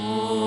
Oh.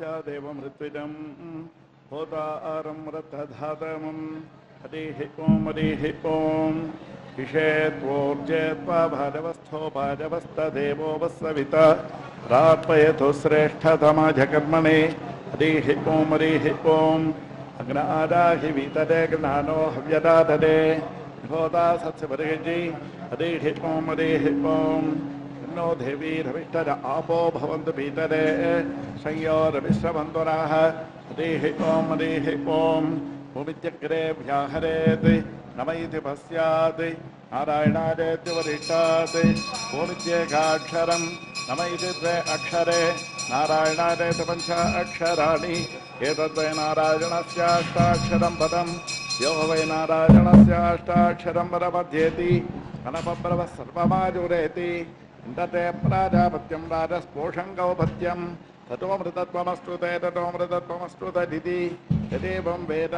देवमृत्विजं होतारं रथधातमं हरिः ॐ हरिः ॐ विषेत्वोर्जेत्वा भाजवस्थो भाजवस्तदेवो वस्सविता प्रार्पयतु श्रेष्ठतमजकर्मणे। हरिः ॐ हरिः ॐ अग्नादाहि वीतरे ज्ञानो हव्यदाधरे होता सत्सवर्गजी हरिः ॐ हरिः ॐ नो देवी रविष्टर आपो भवन्तु पीतरे संयोरविश्रवन्तुराः हरिः ॐ हरिः ॐ भूमित्यग्रे व्याहरेत्। नम इति पश्यात्। नारायणादेत्य वरिष्ठात्। भूमित्येकाक्षरं नम इति द्वे अक्षरे। नारायणादेत पञ्च अक्षराणि एतद्वै नारायणस्याष्टाक्षरं पदं यो वै नारायणस्याष्टाक्षरं परमध्येति अनपब्रवः सर्वमाजुरेति। इन्दते प्राजापत्यं गौपत्यं। ततोऽमृतत्वमस्तु ते ततोऽमृतत्वमस्तुतदिति यदेवं वेद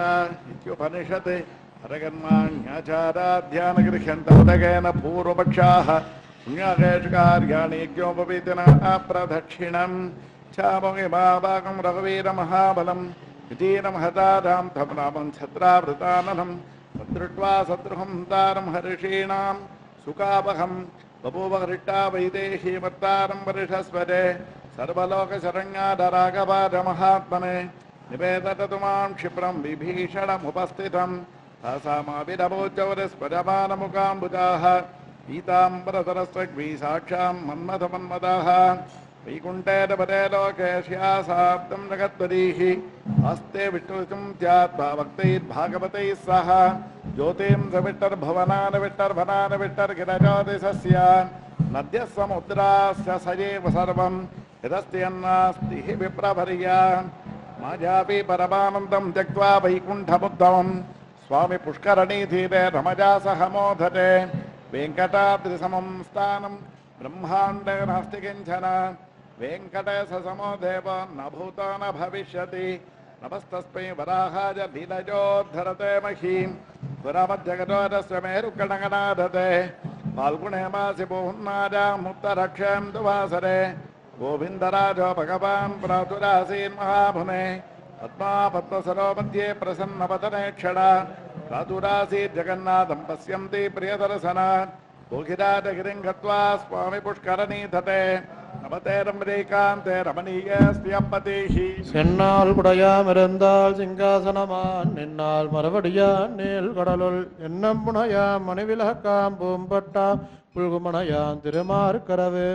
इत्युपनिषत्। हरकर्माण्याचाराध्यानगृह्यन्तकेन पूर्वपक्षाः। पुण्याकेषु कार्याणि यज्ञोपवीतिन अप्रदक्षिणं चामहिमाभागं रघुवीरमहाबलम्। वितीरमहतारां तमनामं छत्रावृताननं तद्दृष्ट्वा शत्रुहं तारं हर्षीणां सुखावहं बभूवहृष्टा वैदेही वर्तारं वरिषस्वरे सर्वलोकशरण्याधरागपादमहात्मने निवेदतु मां क्षिप्रं विभीषणमुपस्थितं तासामाभिरभोजवरस्पजमानमुखाम्बुजाः पीताम्बरसरस्वग्वी साक्षां मन्मथमन्मदाः वैकुण्ठेरपरे लोके श्यासाब्दं जगद्वरीः हस्ते विष्णुं ध्यात्वा भक्तैर्भागवतैः सह ज्योतिं सविष्टर्भवनानविष्टर्भनानविष्टर्घिरजोतिषस्य नद्यः समुद्रास्य सयेव सर्वं यदस्ति हि रमजा सह मोधते वेङ्कटाद्रिसमं स्थानं ब्रह्माण्डे नास्ति किंचन वेङ्कटेशसमो न भूतो न भविष्यति। नमस्तस्मै वराहाय लीलजोद्धरते महीम् పురమధ్యగటోరశ్వమేరుకణగణాధతే పాల్గుణేమాసి బోహున్నారాముత్తరక్షేం దువాసరే గోవిందరాజో భగవాన్ ప్రాతురాసీన్ మహాభునే పద్మాపద్మసరోపద్యే ప్రసన్నవదనే క్షణ ప్రాతురాసీ జగన్నాథం పశ్యంతి ప్రియదర్శన భోగిరాజగిరిం గత్వా స్వామి పుష్కరణీధతే சென்னால் குடையாம் இருந்தால் சிங்காசனமான் நின்னால் மறுபடியான் நீல் கடலுள் என்னம் புனையாம் மனைவிலகாம் பூம்பட்டாம் புல்குமனையான் திருமார்கரவு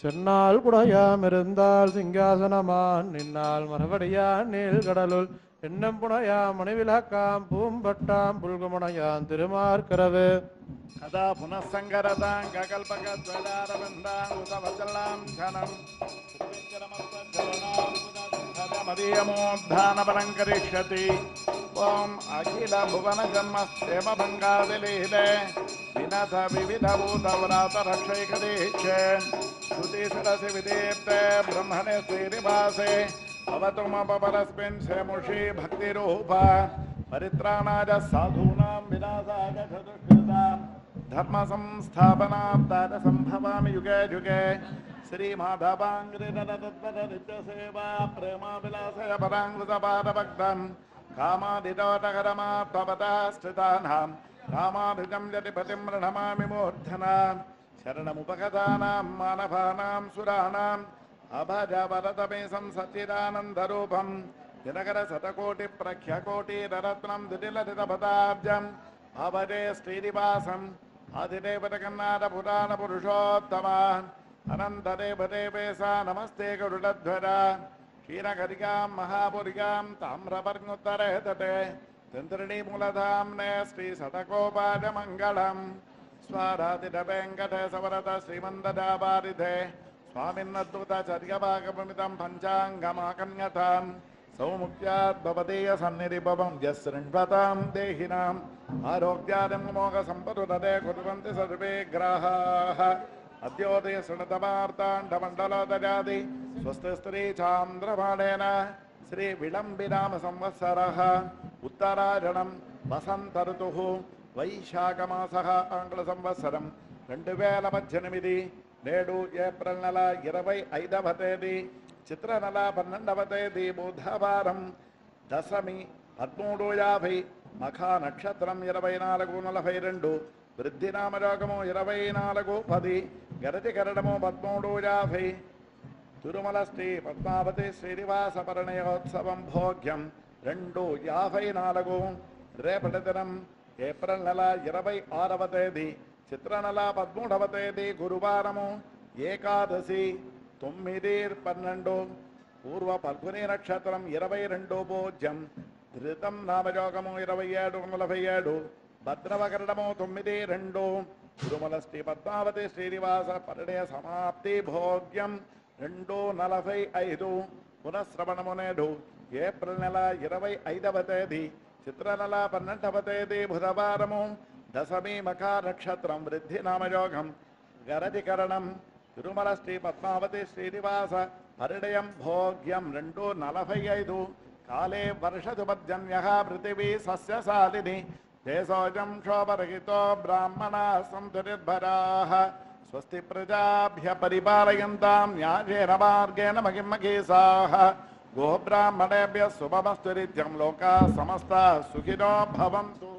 சென்னால் குடையாம் இருந்தால் சிங்காசனமான் நின்னால் மறுபடியான் நீல் கடலுள் எண்ணம்புணையாம் மனைவிலக்காம் பூம்பட்டாம் புல்குமுனையாம் திருமார்கரவு கதா புனசங்கரதாம் ககல்பகத்வடாரவந்தாம் உதவஜலாம் கனம். மதீயமோத்தானபலம் கரிஷதி ஓம் அகில புவன ஜன்மஸ்தேம பங்காதிலீலே வினத விவிதபூதவராத ரக்ஷைகதீச்சே ஸ்ருதி சரசி परस्मिन् शेमुषी भक्तिरूपा, परित्राणाय साधूनां विनाशाय च दुष्कृताम् धर्म संस्थापनाब्दाय सम्भवामि युगे युगे श्रीमाधवाङ्ग्रिरतत्परनित्यसेवा प्रेमाविलासय पराङ्कृतपादभक्तम् कामादितोटकरमात्मवतः स्थितानां रामाभिजं यतिपतिं प्रणमामि मूर्धना, शरणमुपगतानां मानवानां అభజవరతమే సంసచిదానందరూపం దినకర శతకోటి ప్రఖ్యకోటిరత్నం దుటిలధితపదాబ్జం అవదే శ్రీనివాసం. అధిదేవత కన్నార పురాణ పురుషోత్తమ అనంతదేవదేవేశ నమస్తే గరుడధ్వర క్షీరగరిగాం మహాపురిగాం తామ్రపర్ణుత్తరేతటే చంద్రణీమూలధామ్నే శ్రీ శతకోపాజమంగళం స్వారాతిట వెంకట సవరత శ్రీమందదాబారిధే सौमुख्याद्भवदीय सन्निधिभवं यः शृण्वतां देहिनाम् आरोग्यादिमोघसम्पदुदते कुर्वन्ति सर्वे ग्राहाः अद्योदय शृणुतमार्ताण्डमण्डलोदजाति स्वस्ति स्त्री चान्द्रमाणेन श्रीविडम्बिनाम संवत्सरः उत्तरायणं వసంత ఋతువు వైశాఖమాస ఆంగ్ల సంవత్సరం రెండు వేల పద్దెనిమిది నేడు ఏప్రిల్ నెల ఇరవై ఐదవ తేదీ చిత్ర నెల పన్నెండవ తేదీ బుధవారం దశమి పదమూడు యాభై మఖా నక్షత్రం ఇరవై నాలుగు నలభై రెండు వృద్ధి నామరోగము ఇరవై నాలుగు పది గరతి కరణము పదమూడు యాభై తిరుమల శ్రీ పద్మావతి శ్రీనివాస పరిణయోత్సవం భోగ్యం రెండు యాభై నాలుగు. రేపటి దినం ఏప్రిల్ నెల ఇరవై ఆరవ తేదీ చిత్ర నెల పదమూడవ తేదీ గురువారము ఏకాదశి తొమ్మిది పన్నెండు పూర్వ పల్గుని నక్షత్రం ఇరవై రెండు భోజ్యం ధృతం నామయోగము ఇరవై ఏడు నలభై ఏడు భద్రవకరణము తొమ్మిది రెండు తిరుమల శ్రీ పద్మావతి శ్రీనివాస పరిణయ సమాప్తి భోగ్యం రెండు నలభై ఐదు పునఃశ్రవణము నేడు ఏప్రిల్ నెల ఇరవై ఐదవ తేదీ చిత్ర నెల పన్నెండవ తేదీ బుధవారము దశమీ మఖా నక్షత్రం వృద్ధి నామయోగం గరధికరణం తిరుమల శ్రీ పద్మావతి శ్రీనివాస. పరిణయం భోగ్యం రెండు నలభై ఐదు. కాలే వర్షదు పర్జన్య పృథివీ సస్యశాలిని. దేశోజం క్షోభరహితో బ్రాహ్మణ సంతు నిర్భరాः స్వస్తి ప్రజాభ్య పరిపాలయంతాం న్యాయేన మార్గేణ మహిమగీసాः గోబ్రాహ్మణేభ్య శుభమస్తు నిత్యం లోకా సమస్త సుఖినో భవంతు.